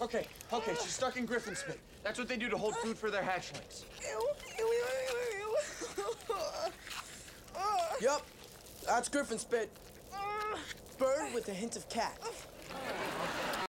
Okay, okay, she's stuck in griffin spit. That's what they do to hold food for their hatchlings. Ew, ew, ew, Yup, that's griffin spit. Bird with a hint of cat. Uh,